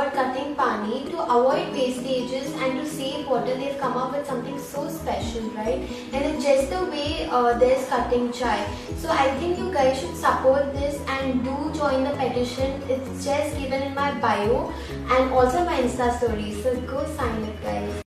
about cutting paani to avoid wastages and to save water. They've come up with something so special, right? And it's just the way uh, there's cutting chai. So I think you guys should support this and do join the petition. It's just given in my bio and also my Insta story. So go sign up. guys.